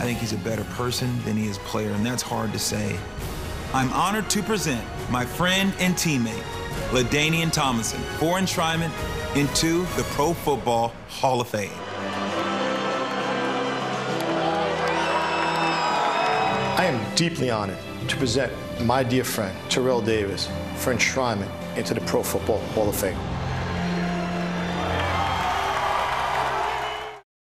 I think he's a better person than he is player, and that's hard to say. I'm honored to present my friend and teammate, LaDainian Tomlinson, for enshrinement into the Pro Football Hall of Fame. I am deeply honored to present my dear friend, Terrell Davis, for enshrinement into the Pro Football Hall of Fame.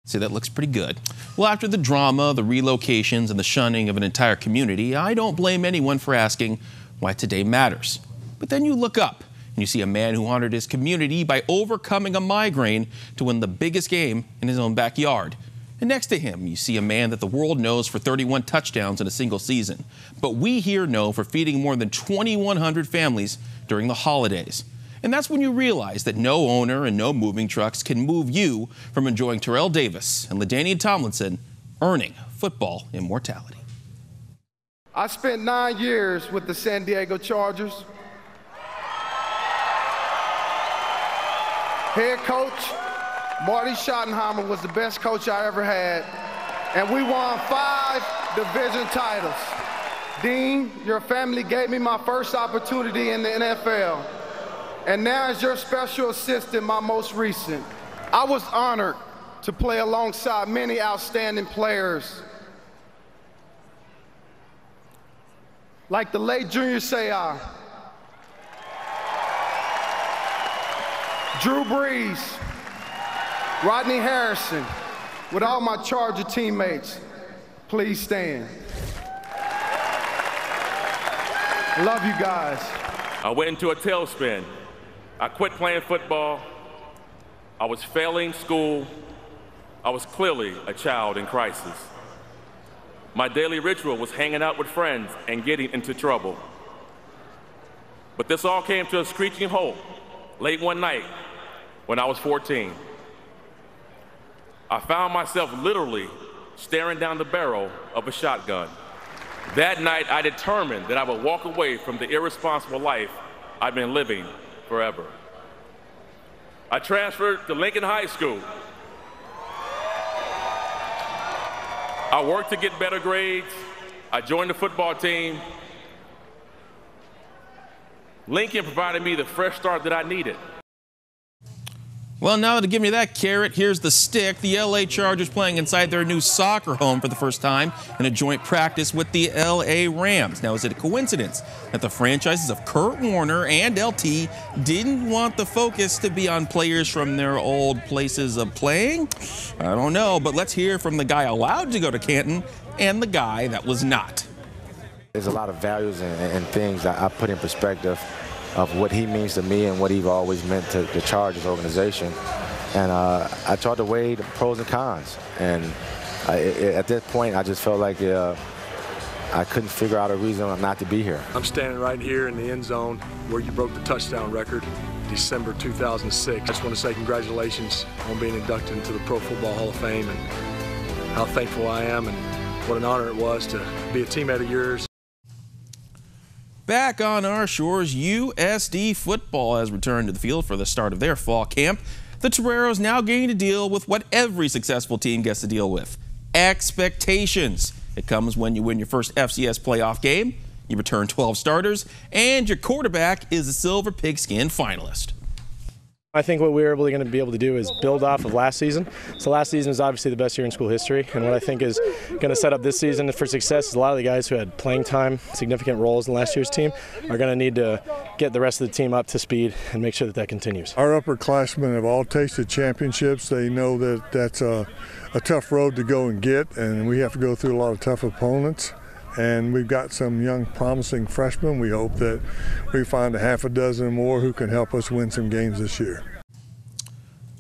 See, that looks pretty good. Well, after the drama, the relocations, and the shunning of an entire community, I don't blame anyone for asking why today matters. But then you look up and you see a man who honored his community by overcoming a migraine to win the biggest game in his own backyard. And next to him, you see a man that the world knows for 31 touchdowns in a single season. But we here know for feeding more than 2,100 families during the holidays. And that's when you realize that no owner and no moving trucks can move you from enjoying Terrell Davis and LaDainian Tomlinson earning football immortality. I spent nine years with the San Diego Chargers. Head coach Marty Schottenheimer was the best coach I ever had, and we won five division titles. Dean, your family gave me my first opportunity in the NFL, and now as your special assistant, my most recent. I was honored to play alongside many outstanding players like the late Junior Seau, Drew Brees, Rodney Harrison, with all my Charger teammates, please stand. Love you guys. I went into a tailspin. I quit playing football. I was failing school. I was clearly a child in crisis. My daily ritual was hanging out with friends and getting into trouble. But this all came to a screeching halt late one night when I was 14. I found myself literally staring down the barrel of a shotgun. That night, I determined that I would walk away from the irresponsible life I'd been living forever. I transferred to Lincoln High School. I worked to get better grades. I joined the football team. Lincoln provided me the fresh start that I needed. Well, now to give me that carrot, here's the stick. The LA Chargers playing inside their new soccer home for the first time in a joint practice with the LA Rams. Now, is it a coincidence that the franchises of Kurt Warner and LT didn't want the focus to be on players from their old places of playing? I don't know, but let's hear from the guy allowed to go to Canton and the guy that was not. There's a lot of values and, and things I put in perspective of what he means to me and what he's always meant to the Chargers organization. And uh, I tried to weigh the pros and cons. And I, at this point, I just felt like uh, I couldn't figure out a reason not to be here. I'm standing right here in the end zone where you broke the touchdown record, December 2006. I just want to say congratulations on being inducted into the Pro Football Hall of Fame and how thankful I am and what an honor it was to be a teammate of yours. Back on our shores, USD football has returned to the field for the start of their fall camp. The Toreros now getting to deal with what every successful team gets to deal with expectations. It comes when you win your first FCS playoff game, you return 12 starters, and your quarterback is a Silver Pigskin finalist. I think what we're able, going to be able to do is build off of last season. So last season was obviously the best year in school history, and what I think is going to set up this season for success is a lot of the guys who had playing time, significant roles in last year's team, are going to need to get the rest of the team up to speed and make sure that that continues. Our upperclassmen have all tasted championships. They know that that's a, a tough road to go and get, and we have to go through a lot of tough opponents and we've got some young promising freshmen. We hope that we find a half a dozen more who can help us win some games this year.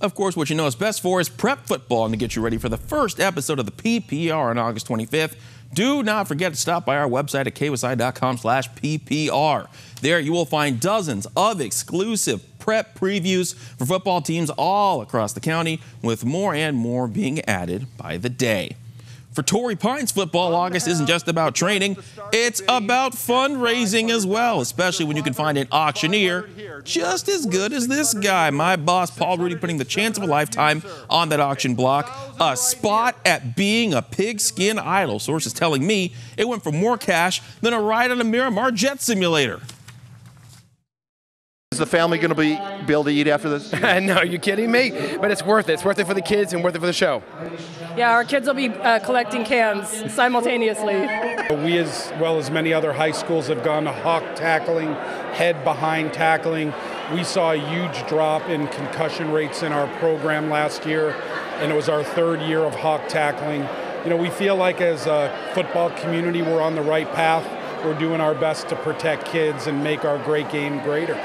Of course, what you know is best for is prep football and to get you ready for the first episode of the PPR on August 25th. Do not forget to stop by our website at KUSI.com slash PPR. There you will find dozens of exclusive prep previews for football teams all across the county, with more and more being added by the day. For Torrey Pines football, August isn't just about training, it's about fundraising as well, especially when you can find an auctioneer just as good as this guy. My boss, Paul Rudy, putting the chance of a lifetime on that auction block. A spot at being a pigskin idol. Sources telling me it went for more cash than a ride on a Miramar jet simulator. Is the family going to be, be able to eat after this? no, you kidding me? But it's worth it. It's worth it for the kids and worth it for the show. Yeah, our kids will be uh, collecting cans simultaneously. We, as well as many other high schools, have gone to hawk tackling, head behind tackling. We saw a huge drop in concussion rates in our program last year, and it was our third year of hawk tackling. You know, we feel like as a football community, we're on the right path. We're doing our best to protect kids and make our great game greater.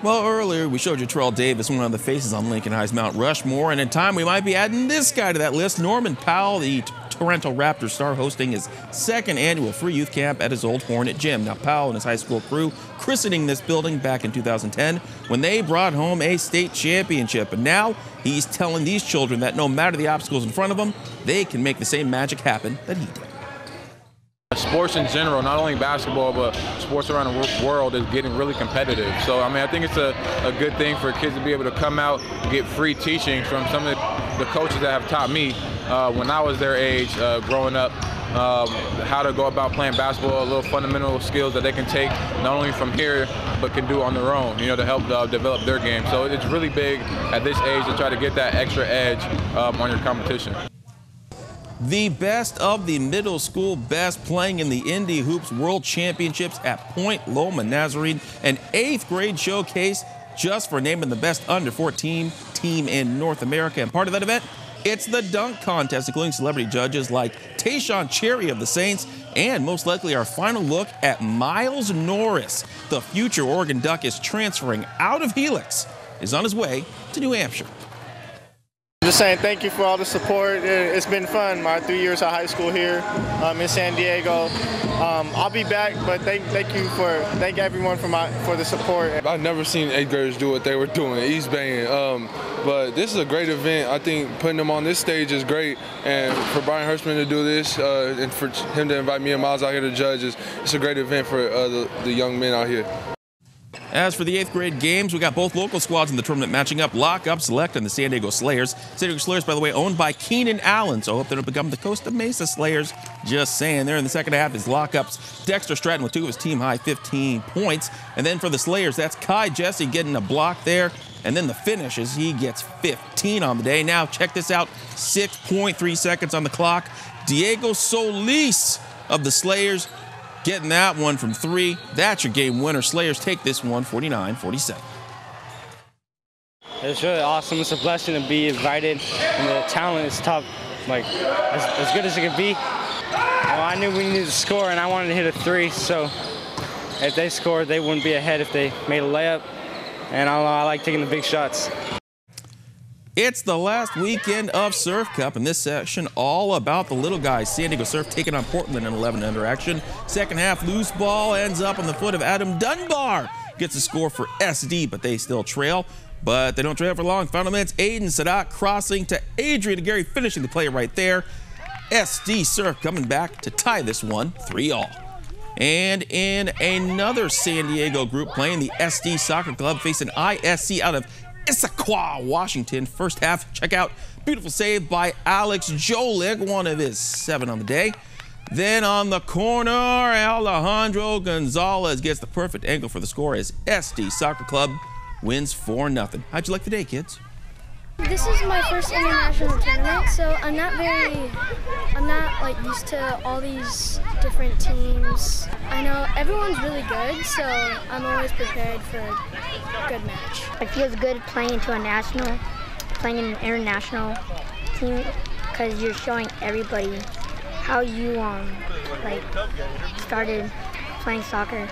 Well, earlier we showed you Terrell Davis, one of the faces on Lincoln High's Mount Rushmore, and in time we might be adding this guy to that list. Norman Powell, the Toronto Raptors star, hosting his second annual free youth camp at his old Hornet gym. Now, Powell and his high school crew christening this building back in 2010 when they brought home a state championship. And now he's telling these children that no matter the obstacles in front of them, they can make the same magic happen that he did sports in general, not only basketball, but sports around the world is getting really competitive. So, I mean, I think it's a, a good thing for kids to be able to come out get free teaching from some of the, coaches that have taught me uh, when I was their age uh, growing up. Um, how to go about playing basketball, a little fundamental skills that they can take not only from here but can do on their own, you know, to help uh, develop their game. So it's really big at this age to try to get that extra edge um, on your competition the best of the middle school best playing in the IndiHoops World Championships at Point Loma Nazarene, an eighth grade showcase just for naming the best under 14 team in North America. And part of that event, it's the dunk contest, including celebrity judges like Tayshawn Cherry of the Saints, and most likely our final look at Miles Norris. The future Oregon Duck is transferring out of Helix, is on his way to New Hampshire. Just saying thank you for all the support. It's been fun, my three years of high school here um, in San Diego. Um, I'll be back, but thank, thank you for thank everyone for my for the support. I've never seen eighth graders do what they were doing, East Bay. Um, but this is a great event. I think putting them on this stage is great, and for Brian Hertzman to do this uh, and for him to invite me and Miles out here to judge is it's a great event for uh, the, the young men out here. As for the eighth grade games, we got both local squads in the tournament matching up. Lock Up Select and the San Diego Slayers. San Diego Slayers, by the way, owned by Keenan Allen, so I hope they don't become the Costa Mesa Slayers. Just saying. There in the second half is Lock Up's Dexter Stratton with two of his team high 15 points. And then for the Slayers, that's Kai Jesse getting a block there. And then the finish is he gets 15 on the day. Now, check this out 6.3 seconds on the clock. Diego Solis of the Slayers Getting that one from three. That's your game winner. Slayers take this one 49 47. It's really awesome. It's a blessing to be invited, and the talent is top, like as, as good as it can be. Well, I knew we needed to score, and I wanted to hit a three. So if they scored, they wouldn't be ahead if they made a layup. And I, I like taking the big shots. It's the last weekend of Surf Cup, and this section all about the little guys. San Diego Surf taking on Portland in 11 under action. Second half, loose ball ends up on the foot of Adam Dunbar. Gets a score for SD, but they still trail. But they don't trail for long. Final minutes, Aiden Sadat crossing to Adrian Gary, finishing the play right there. SD Surf coming back to tie this one 3 all. And in another San Diego group playing, the SD Soccer Club facing ISC out of Issaquah, Washington. First half, check out beautiful save by Alex Jolik, one of his seven on the day. Then on the corner, Alejandro Gonzalez gets the perfect angle for the score as SD Soccer Club wins 4 0. How'd you like the day, kids? This is my first international tournament, so I'm not very, I'm not like used to all these different teams. I know everyone's really good, so I'm always prepared for a good match. It feels good playing into a national, playing an international team, because you're showing everybody how you um like started playing soccer.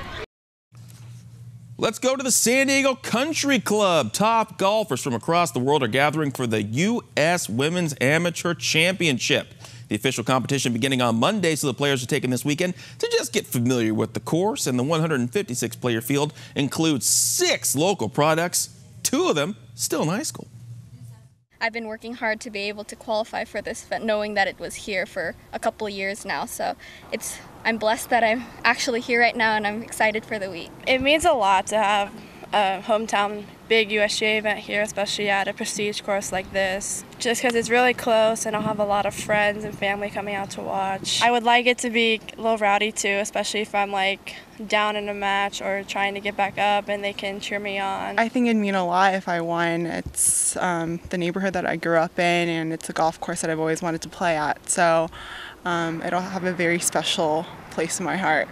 Let's go to the San Diego Country Club. Top golfers from across the world are gathering for the U.S. Women's Amateur Championship. The official competition beginning on Monday, so the players are taking this weekend to just get familiar with the course. And the 156 player field includes six local products, two of them still in high school. I've been working hard to be able to qualify for this event, knowing that it was here for a couple years now. So it's I'm blessed that I'm actually here right now, and I'm excited for the week. It means a lot to have a hometown big USGA event here, especially at a prestige course like this. Just because it's really close and I'll have a lot of friends and family coming out to watch. I would like it to be a little rowdy too, especially if I'm like down in a match or trying to get back up and they can cheer me on. I think it'd mean a lot if I won. It's um, the neighborhood that I grew up in and it's a golf course that I've always wanted to play at. So um, it'll have a very special place in my heart.